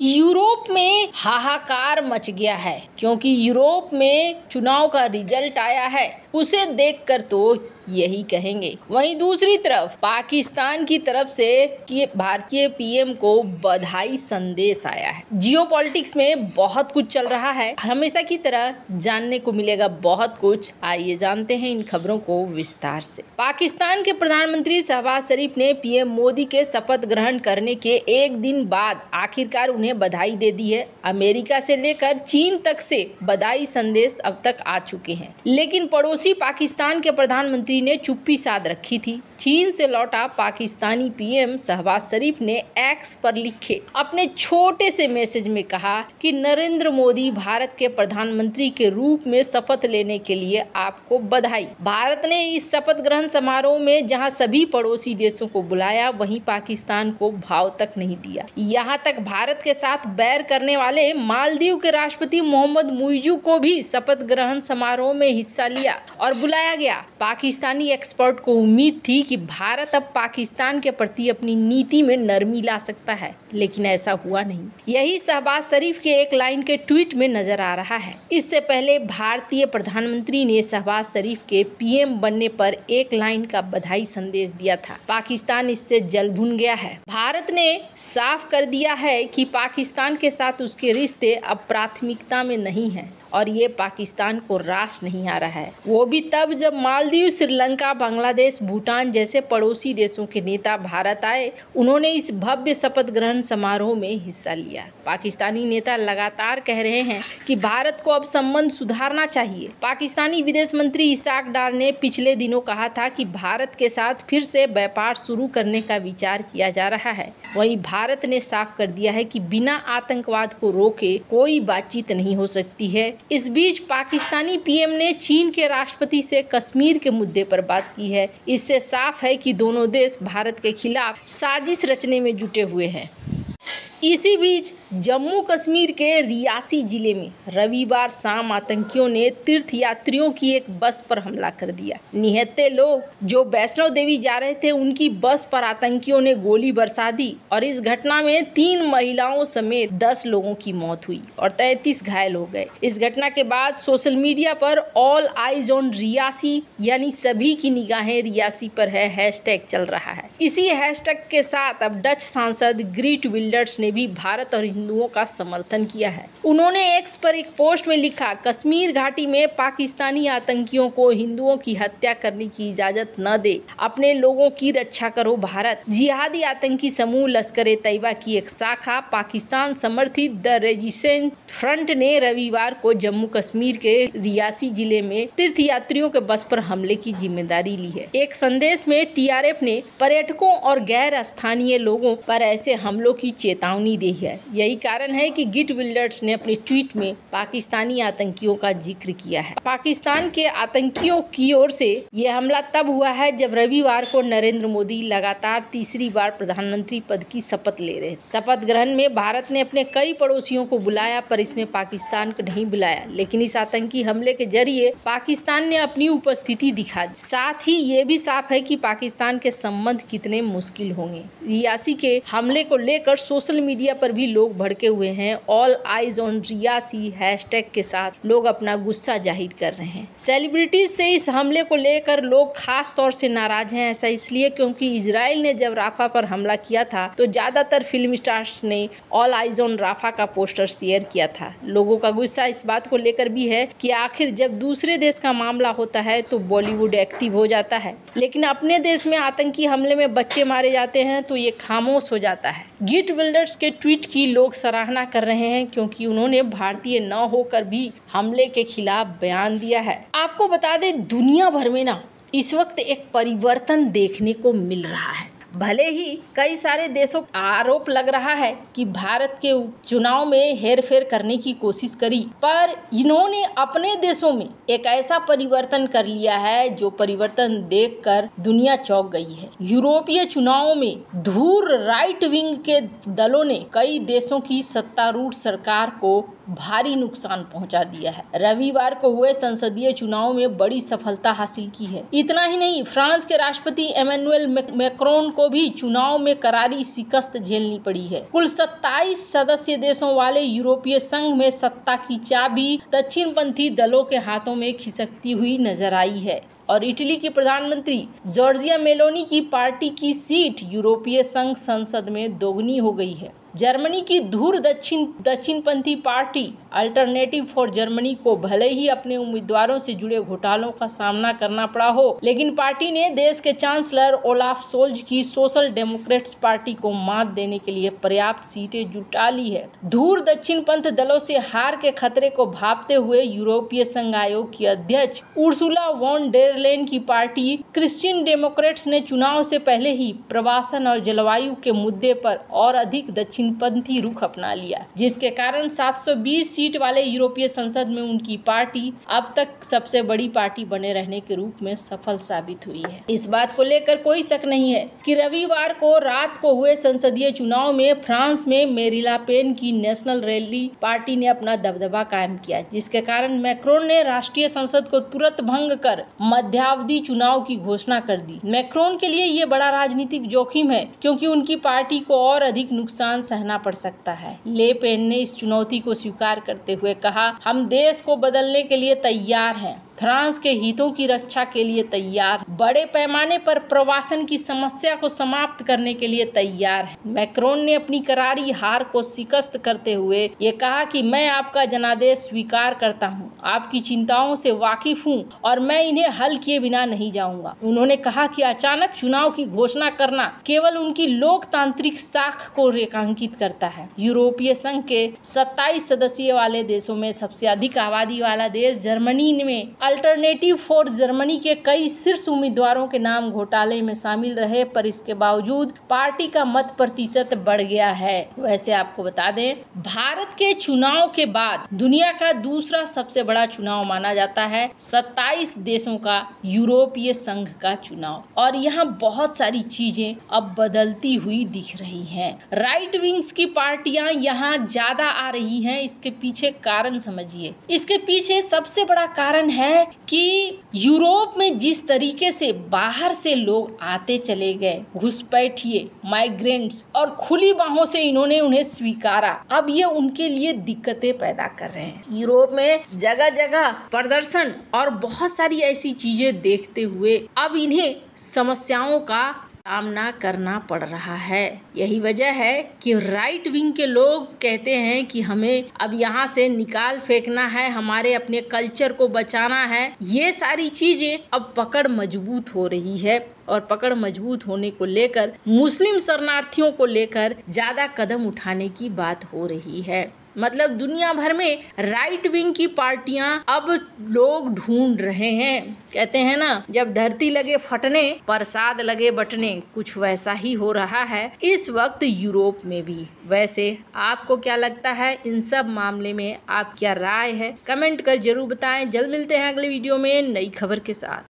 Europe में हाहाकार much गया है, क्योंकि यूरोप में चुनाव का रिज़ल्ट आया है। उसे देखकर तो यही कहेंगे। वहीं दूसरी तरफ़, पाकिस्तान की तरफ़ से कि भारतीय पीएम को बधाई संदेश आया है। जियो में बहुत कुछ चल रहा है। हमेशा की तरह जानने को मिलेगा बहुत कुछ। आइए जानते हैं इन खबरों को विस्तार से। पाकिस्तान के प्रधानमंत्री शहबाज शरीफ ने पीएम मोदी के शपथ ग्रहण करने के एक दिन बाद आखिरकार उन्हें बधाई दे दी है। अमेरिका से लेकर चीन तक से बधाई संदेश अब तक आ चुके हैं। लेकिन पड़ोसी पाकिस्तान के प्रधानमंत्री मोदी ने चुप्पी साध रखी थी। चीन से लौटा पाकिस्तानी पीएम शहबाज शरीफ ने एक्स पर लिखे अपने छोटे से मैसेज में कहा कि नरेंद्र मोदी भारत के प्रधानमंत्री के रूप में शपथ लेने के लिए आपको बधाई। भारत ने इस शपथ ग्रहण समारोह में जहाँ सभी पड़ोसी देशों को बुलाया, वहीं पाकिस्तान को भाव तक नहीं दिया। यहाँ तक भारत के साथ बैर करने वाले मालदीव के राष्ट्रपति मोहम्मद मुइजू को भी शपथ ग्रहण समारोह में हिस्सा लिया और बुलाया गया। पाकिस्तानी एक्सपर्ट को उम्मीद थी कि भारत अब पाकिस्तान के प्रति अपनी नीति में नरमी ला सकता है, लेकिन ऐसा हुआ नहीं। यही शहबाज शरीफ के एक लाइन के ट्वीट में नज़र आ रहा है। इससे पहले भारतीय प्रधानमंत्री ने शहबाज शरीफ के पीएम बनने पर एक लाइन का बधाई संदेश दिया था। पाकिस्तान इससे जल भुन गया है। भारत ने साफ़ कर दिया है कि पाकिस्तान के साथ उसके रिश्ते अब प्राथमिकता में नहीं है। और ये पाकिस्तान को रास नहीं आ रहा है। वो भी तब जब मालदीव, श्रीलंका, बांग्लादेश, भूटान जैसे पड़ोसी देशों के नेता भारत आए, उन्होंने इस भव्य शपथ ग्रहण समारोह में हिस्सा लिया। पाकिस्तानी नेता लगातार कह रहे हैं कि भारत को अब संबंध सुधारना चाहिए। पाकिस्तानी विदेश मंत्री इसाक डार ने पिछले दिनों कहा था कि भारत के साथ फिर से व्यापार शुरू करने का विचार किया जा रहा है। वहीं भारत ने साफ़ कर दिया है कि बिना आतंकवाद को रोके कोई बातचीत नहीं हो सकती है। इस बीच पाकिस्तानी पीएम ने चीन के राष्ट्रपति से कश्मीर के मुद्दे पर बात की है। इससे साफ़ है कि दोनों देश भारत के खिलाफ साजिश रचने में जुटे हुए हैं। इसी बीच जम्मू कश्मीर के रियासी ज़िले में रविवार शाम आतंकियों ने तीर्थ यात्रियों की एक बस पर हमला कर दिया। निहत्ते लोग जो वैष्णव देवी जा रहे थे, उनकी बस पर आतंकियों ने गोली बरसा दी और इस घटना में तीन महिलाओं समेत दस लोगों की मौत हुई और तैतीस घायल हो गए। इस घटना के बाद सोशल मीडिया पर ऑल आईज ऑन रियासी, यानी सभी की निगाहें रियासी पर है, हैशटैग चल रहा है। इसी हैशटैग के साथ अब डच सांसद ग्रीट विल्डर्स ने भी भारत और हिंदुओं का समर्थन किया है। उन्होंने एक्स पर एक पोस्ट में लिखा, कश्मीर घाटी में पाकिस्तानी आतंकियों को हिंदुओं की हत्या करने की इजाज़त न दे। अपने लोगों की रक्षा करो भारत। जिहादी आतंकी समूह लश्कर तैयबा की एक शाखा, पाकिस्तान समर्थित द रेजिस्टेंस फ्रंट ने रविवार को जम्मू कश्मीर के रियासी ज़िले में तीर्थ यात्रियों के बस पर हमले की ज़िम्मेदारी ली है। एक संदेश में टीआरएफ ने पर्यटकों और गैर स्थानीय लोगों पर ऐसे हमलों की चेतावनी चेतावनी दी है। यही कारण है कि गिट बिल्डर्स ने अपने ट्वीट में पाकिस्तानी आतंकियों का ज़िक्र किया है। पाकिस्तान के आतंकियों की ओर से यह हमला तब हुआ है जब रविवार को नरेंद्र मोदी लगातार तीसरी बार प्रधानमंत्री पद की शपथ ले रहे शपथ ग्रहण में भारत ने अपने कई पड़ोसियों को बुलाया, पर इसमें पाकिस्तान को नहीं बुलाया। लेकिन इस आतंकी हमले के ज़रिए पाकिस्तान ने अपनी उपस्थिति दिखा दी। साथ ही ये भी साफ़ है कि पाकिस्तान के संबंध कितने मुश्किल होंगे। रियासी के हमले को लेकर सोशल मीडिया मीडिया पर भी लोग भड़के हुए हैं। All eyes on Reasi hashtag के साथ। लोग अपना गुस्सा ज़ाहिर कर रहे हैं। सेलिब्रिटीज से इस हमले को लेकर लोग खास तौर से नाराज़ हैं। ऐसा इसलिए क्योंकि इसराइल ने जब राफा पर हमला किया था तो ज़्यादातर फ़िल्म स्टार्स ने ऑल आईज ऑन राफा का पोस्टर शेयर किया था। लोगों का गुस्सा इस बात को लेकर भी है कि आखिर जब दूसरे देश का मामला होता है तो बॉलीवुड एक्टिव हो जाता है। लेकिन अपने देश में आतंकी हमले में बच्चे मारे जाते हैं तो ये खामोश हो जाता है। गिट विल्डर्स के ट्वीट की लोग सराहना कर रहे हैं क्योंकि उन्होंने भारतीय न होकर भी हमले के खिलाफ बयान दिया है। आपको बता दें, दुनिया भर में ना इस वक्त एक परिवर्तन देखने को मिल रहा है। भले ही कई सारे देशों आरोप लग रहा है कि भारत के चुनाव में हेर फेर करने की कोशिश करी, पर इन्होंने अपने देशों में एक ऐसा परिवर्तन कर लिया है जो परिवर्तन देखकर दुनिया चौक गई है। यूरोपीय चुनाव में धूर राइट विंग के दलों ने कई देशों की सत्तारूढ़ सरकार को भारी नुकसान पहुँचा दिया है। रविवार को हुए संसदीय चुनाव में बड़ी सफलता हासिल की है। इतना ही नहीं, फ्रांस के राष्ट्रपति एमेनुअल मैक्रोन को को भी चुनाव में करारी शिकस्त झेलनी पड़ी है। कुल 27 सदस्य देशों वाले यूरोपीय संघ में सत्ता की चाबी दक्षिण पंथी दलों के हाथों में खिसकती हुई नज़र आई है। और इटली की प्रधानमंत्री जॉर्जिया मेलोनी की पार्टी की सीट यूरोपीय संघ संसद में दोगुनी हो गई है। जर्मनी की धूर दक्षिण, दक्षिणपंथी पार्टी अल्टरनेटिव फॉर जर्मनी को भले ही अपने उम्मीदवारों से जुड़े घोटालों का सामना करना पड़ा हो, लेकिन पार्टी ने देश के चांसलर ओलाफ सोल्ज की सोशल डेमोक्रेट्स पार्टी को मात देने के लिए पर्याप्त सीटें जुटा ली है। धूर दक्षिण पंथ दलों से हार के खतरे को भापते हुए यूरोपीय संघ आयोग की अध्यक्ष उर्सुला वॉन डेरलेन की पार्टी क्रिश्चियन डेमोक्रेट्स ने चुनाव से पहले ही प्रवासन और जलवायु के मुद्दे पर और अधिक दक्षिणपंथी रुख अपना लिया, जिसके कारण 720 सीट वाले यूरोपीय संसद में उनकी पार्टी अब तक सबसे बड़ी पार्टी बने रहने के रूप में सफल साबित हुई है। इस बात को लेकर कोई शक नहीं है कि रविवार को रात को हुए संसदीय चुनाव में फ्रांस में मेरिला पेन की नेशनल रैली पार्टी ने अपना दबदबा कायम किया, जिसके कारण मैक्रोन ने राष्ट्रीय संसद को तुरंत भंग कर मध्यावधि चुनाव की घोषणा कर दी। मैक्रोन के लिए ये बड़ा राजनीतिक जोखिम है, क्योंकि उनकी पार्टी को और अधिक नुकसान सहना पड़ सकता है। ले पेन ने इस चुनौती को स्वीकार करते हुए कहा, हम देश को बदलने के लिए तैयार हैं। फ्रांस के हितों की रक्षा के लिए तैयार। बड़े पैमाने पर प्रवासन की समस्या को समाप्त करने के लिए तैयार है। मैक्रोन ने अपनी करारी हार को शिकस्त करते हुए ये कहा कि मैं आपका जनादेश स्वीकार करता हूँ। आपकी चिंताओं से वाकिफ हूँ और मैं इन्हें हल किए बिना नहीं जाऊँगा। उन्होंने कहा कि अचानक चुनाव की घोषणा करना केवल उनकी लोकतांत्रिक साख को रेखांकित करता है। यूरोपीय संघ के 27 सदस्य वाले देशों में सबसे अधिक आबादी वाला देश जर्मनी में अल्टरनेटिव फॉर जर्मनी के कई शीर्ष उम्मीदवारों के नाम घोटाले में शामिल रहे, पर इसके बावजूद पार्टी का मत प्रतिशत बढ़ गया है। वैसे आपको बता दें, भारत के चुनाव के बाद दुनिया का दूसरा सबसे बड़ा चुनाव माना जाता है 27 देशों का यूरोपीय संघ का चुनाव। और यहाँ बहुत सारी चीज़ें अब बदलती हुई दिख रही हैं। राइट विंग्स की पार्टियाँ यहाँ ज़्यादा आ रही हैं, इसके पीछे कारण समझिए। इसके पीछे सबसे बड़ा कारण है कि यूरोप में जिस तरीके से बाहर से लोग आते चले गए घुसपैठिए माइग्रेंट्स और खुली बाहों से इन्होंने उन्हें स्वीकारा, अब ये उनके लिए दिक्कतें पैदा कर रहे हैं। यूरोप में जगह जगह प्रदर्शन और बहुत सारी ऐसी चीज़ें देखते हुए अब इन्हें समस्याओं का सामना करना पड़ रहा है। यही वजह है कि राइट विंग के लोग कहते हैं कि हमें अब यहाँ से निकाल फेंकना है, हमारे अपने कल्चर को बचाना है। ये सारी चीज़ें अब पकड़ मज़बूत हो रही है और पकड़ मज़बूत होने को लेकर मुस्लिम शरणार्थियों को लेकर ज़्यादा कदम उठाने की बात हो रही है। मतलब दुनिया भर में राइट विंग की पार्टियाँ अब लोग ढूंढ रहे हैं। कहते हैं ना, जब धरती लगे फटने प्रसाद लगे बटने, कुछ वैसा ही हो रहा है इस वक्त यूरोप में भी। वैसे आपको क्या लगता है, इन सब मामले में आप क्या राय है? कमेंट कर ज़रूर बताएँ। जल्द मिलते हैं अगले वीडियो में नई खबर के साथ।